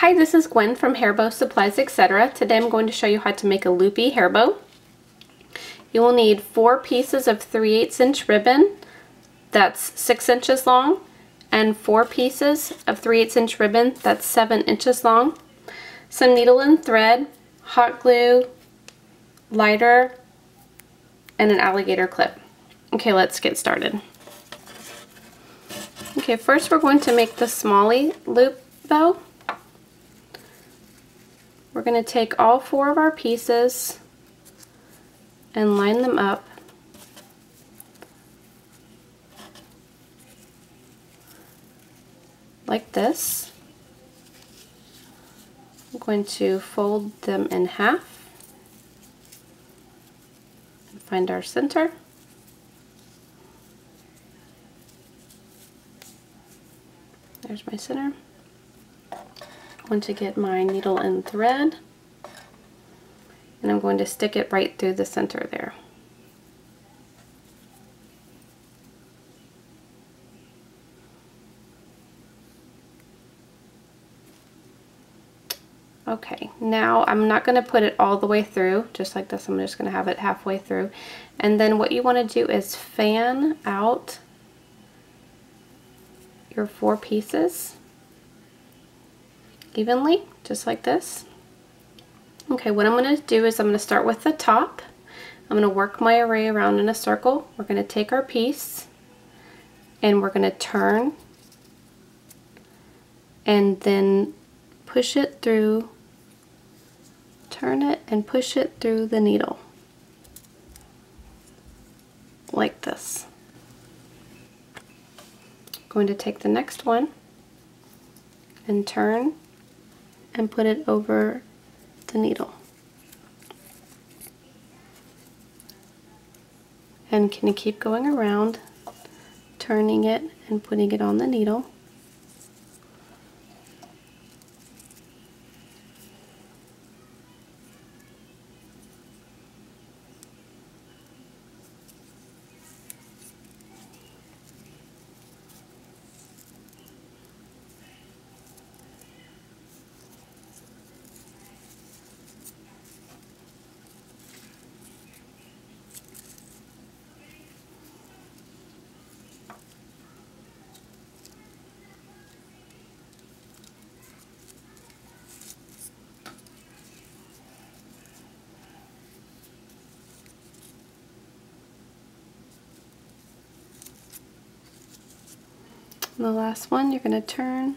Hi, this is Gwen from Hairbow Supplies Etc. Today I'm going to show you how to make a loopy hair bow. You will need four pieces of 3 8 inch ribbon that's 6 inches long and four pieces of 3 8 inch ribbon that's 7 inches long, some needle and thread, hot glue, lighter, and an alligator clip. Okay, let's get started. Okay, first we're going to make the smally loop bow. We're going to take all four of our pieces and line them up like this. I'm going to fold them in half and find our center. There's my center. Going to get my needle and thread and I'm going to stick it right through the center there. Okay, now I'm not going to put it all the way through, just like this. I'm just going to have it halfway through. And then what you want to do is fan out your four pieces evenly, just like this. Okay, what I'm going to do is I'm going to start with the top. I'm going to work my array around in a circle. We're going to take our piece and we're going to turn and then push it through turn it and push it through the needle like this. I'm going to take the next one and turn and put it over the needle. And can you keep going around, turning it and putting it on the needle. And the last one you're going to turn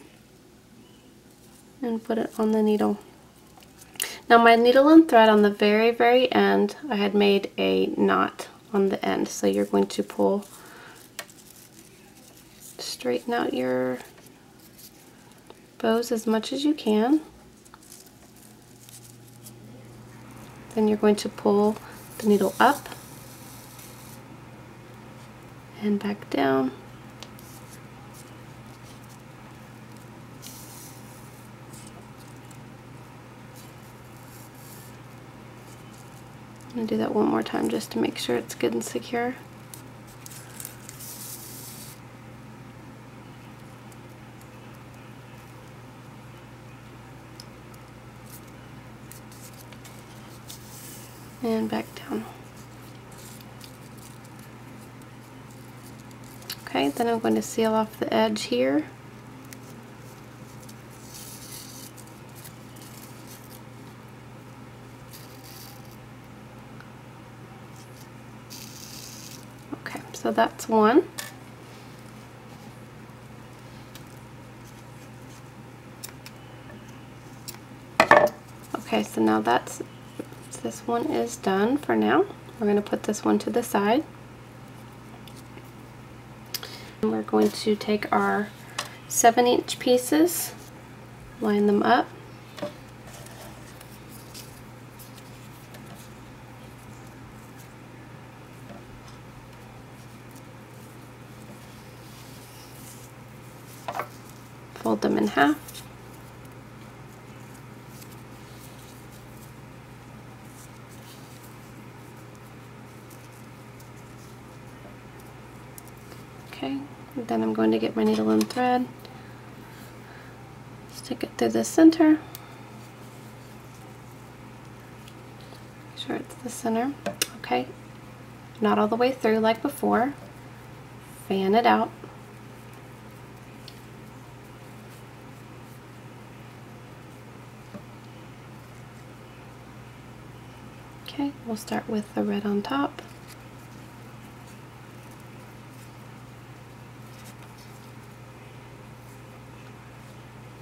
and put it on the needle. Now my needle and thread on the very very end I had made a knot on the end. So you're going to pull straighten out your bows as much as you can. Then you're going to pull the needle up and back down going to do that one more time just to make sure it's good and secure. And back down. Okay, then I'm going to seal off the edge here. So that's one. Okay, so now that's, this one is done for now. We're going to put this one to the side. And we're going to take our 7 inch pieces, line them up, fold them in half. Okay, then I'm going to get my needle and thread, Stick it through the center. Make sure it's the center. Okay. Not all the way through like before. Fan it out. Okay, we'll start with the red on top.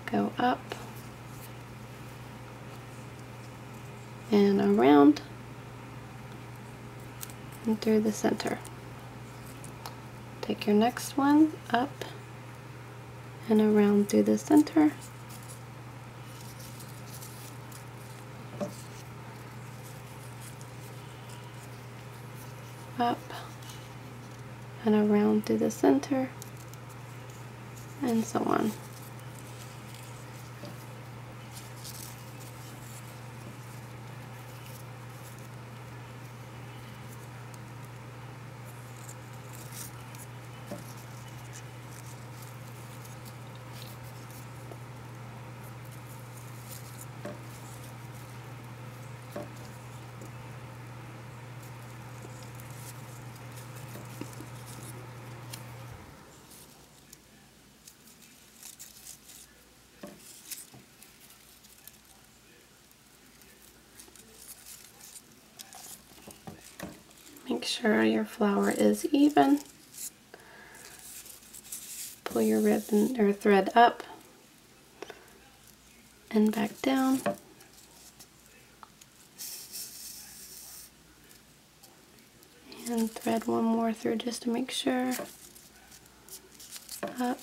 Go up and around and through the center. Take your next one up and around through the center. Up and around through the center and so on. Sure your flower is even. Pull your ribbon or thread up and back down. And thread one more through just to make sure. Up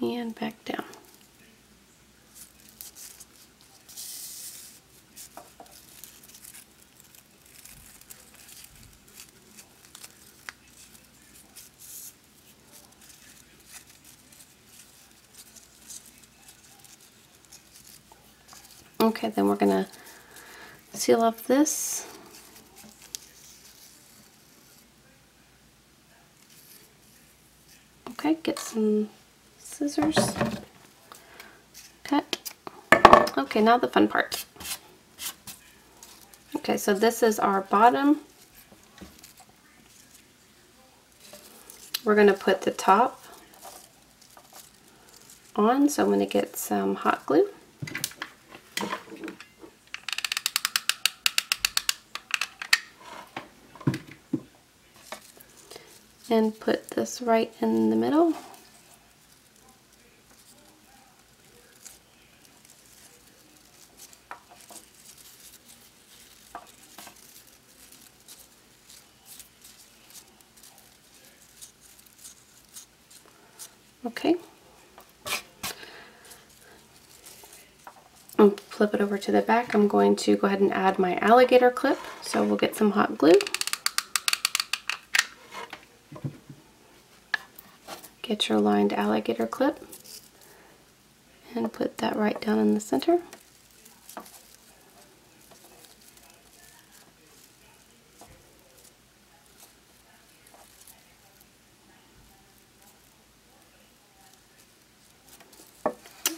and back down. Okay, then we're gonna seal off this. Okay, get some scissors. Cut. Okay, now the fun part. Okay, so this is our bottom. We're going to put the top on, so I'm going to get some hot glue. And put this right in the middle. Okay. And flip it over to the back. I'm going to go ahead and add my alligator clip. So we'll get some hot glue. Get your lined alligator clip and put that right down in the center.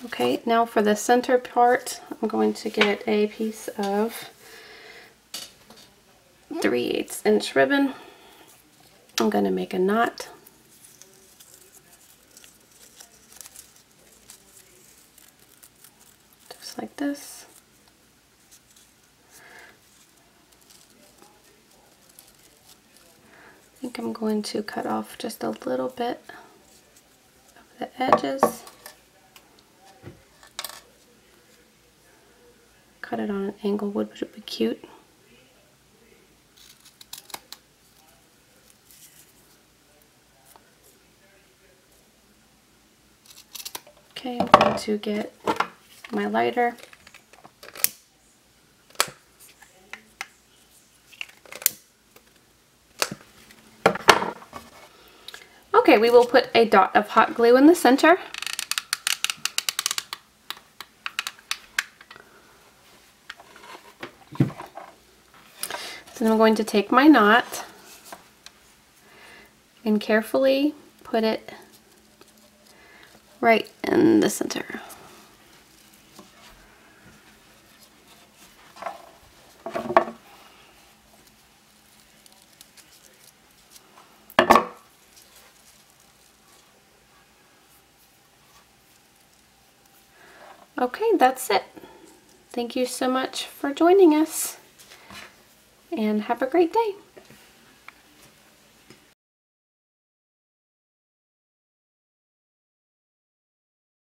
Okay, now for the center part, I'm going to get a piece of 3 8 inch ribbon. I'm going to make a knot like this. I think I'm going to cut off just a little bit of the edges. Cut it on an angle would be cute. Okay, I'm going to get my lighter. Okay, we will put a dot of hot glue in the center. So then I'm going to take my knot and carefully put it right in the center. Okay, that's it. Thank you so much for joining us and have a great day.